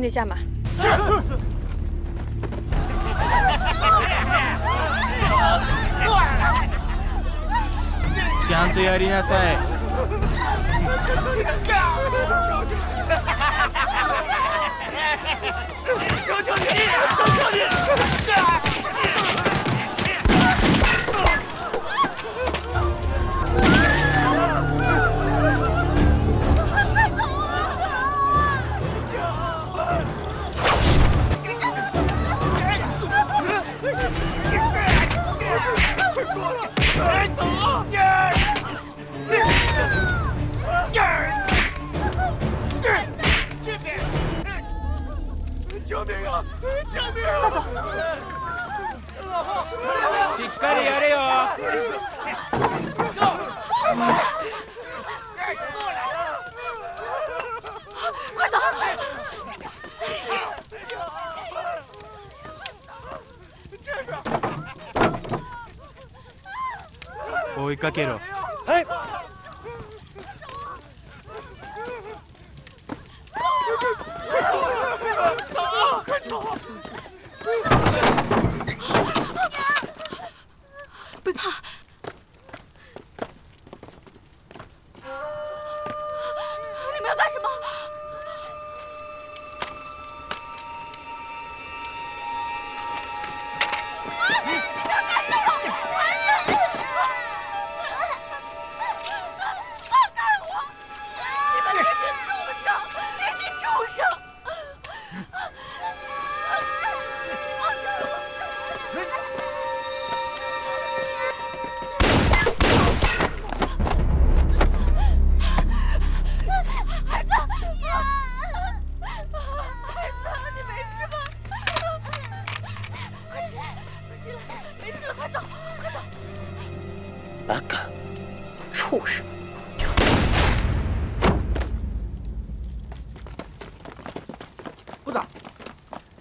全体下马。是。ちゃんとやりなさい。求求你，求求你！しっかりやれよ。かけろ。哎！别怕，你们要干什么？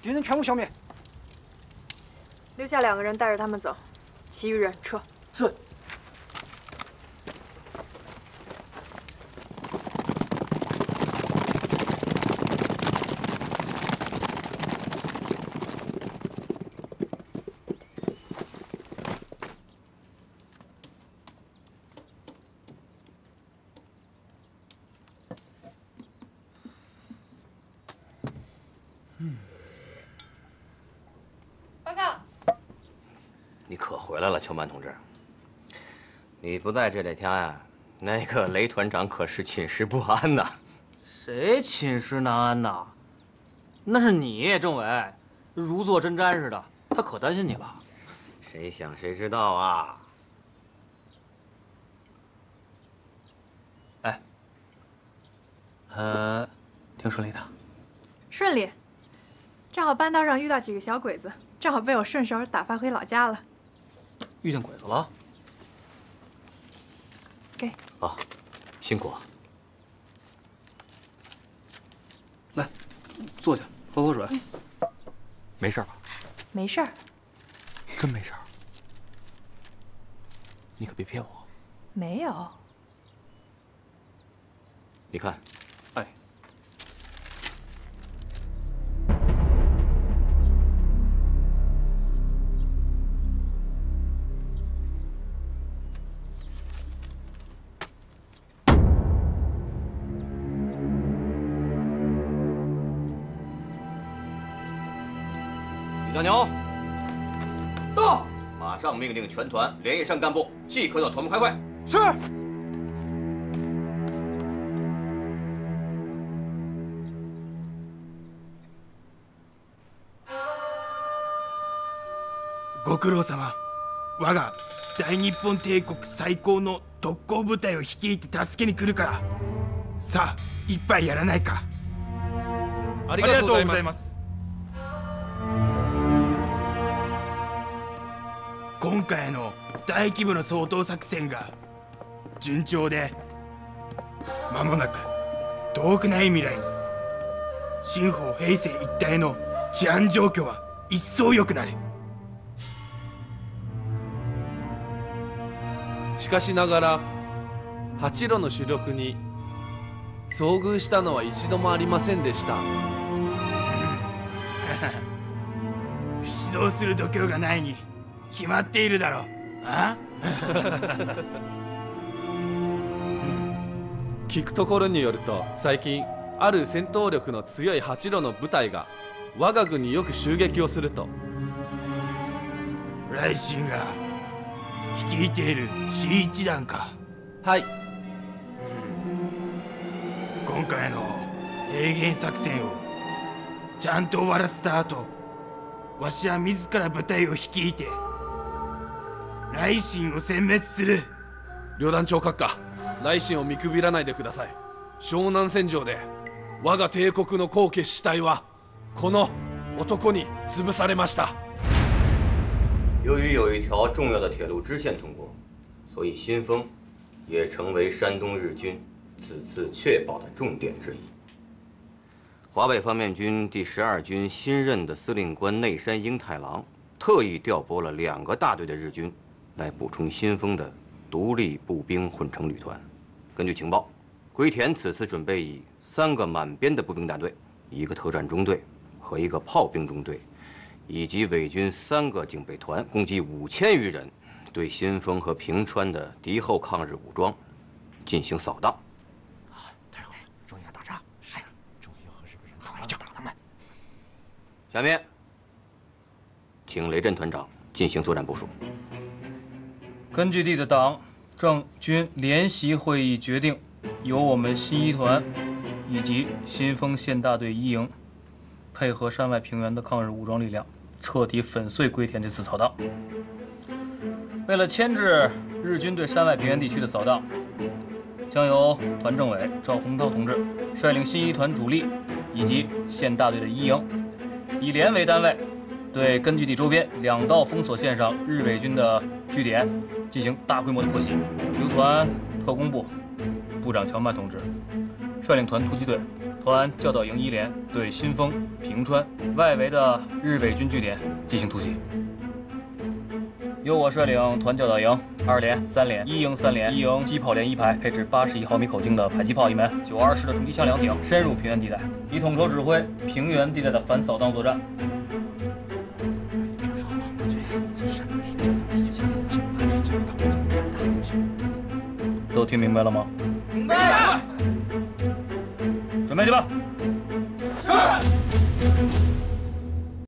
敌人全部消灭，留下两个人带着他们走，其余人撤。是。报告。你可回来了，秋曼同志。你不在这两天啊，那个雷团长可是寝食不安呐。谁寝食难安呐？那是你，政委，如坐针毡似的。他可担心你了。谁想谁知道啊？哎，呃，挺顺利的。顺利，正好半道上遇到几个小鬼子，正好被我顺手打发回老家了。遇见鬼子了？给。啊，辛苦。来，坐下，喝口水。没事吧？没事儿。真没事儿？你可别骗我。没有。你看。哎。李大牛，到！马上命令全团连夜上干部，即刻到团部开会。是。ご苦労様我が大日本帝国最高の特攻部隊を率いて助けに来るからさあ一杯やらないかありがとうございます今回の大規模な掃討作戦が順調で間もなく遠くない未来に。新法平成一帯の治安状況は一層良くなるしかしながら八路の主力に遭遇したのは一度もありませんでした。指導する度胸がないに決まっているだろう。あ？聞くところによると最近ある戦闘力の強い八路の部隊が我が軍によく襲撃をすると。雷神が率いている C1 団か。はい。今回の平原作戦をちゃんと終わらせた後わしは自ら部隊を率いて雷神を殲滅する。旅団長閣下雷神を見くびらないでください。湘南戦場で我が帝国の後継主体はこの男に潰されました。由于有一条重要的铁路支线通过，所以新丰也成为山东日军此次确保的重点之一。华北方面军第十二军新任的司令官内山英太郎特意调拨了两个大队的日军，来补充新丰的独立步兵混成旅团。根据情报，龟田此次准备以三个满编的步兵大队、一个特战中队和一个炮兵中队。以及伪军三个警备团，共计五千余人，对新丰和平川的敌后抗日武装进行扫荡。待会儿终于要打仗，哎，终于要和日本人打仗，打他们。下面，请雷震团长进行作战部署。根据地的党政军联席会议决定，由我们新一团以及新丰县大队一营，配合山外平原的抗日武装力量。彻底粉碎龟田这次扫荡。为了牵制日军对山外平原地区的扫荡，将由团政委赵洪涛同志率领新一团主力以及县大队的一营，以连为单位，对根据地周边两道封锁线上日伪军的据点进行大规模的破袭。由团特工部部长乔曼同志率领团突击队。团教导营一连对新丰、平川外围的日伪军据点进行突袭，由我率领团教导营二连、三连、一营、三连、一营机炮连一排，配置八十一毫米口径的迫击炮一门，九二式的重机枪两挺，深入平原地带，以统筹指挥平原地带的反扫荡作战。听明白了吗？明白。准备去吧。是。